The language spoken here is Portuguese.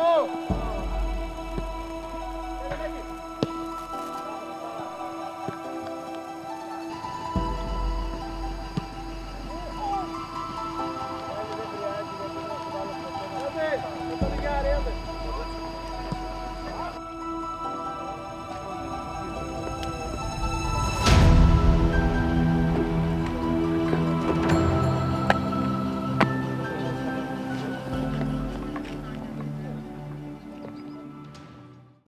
Gol!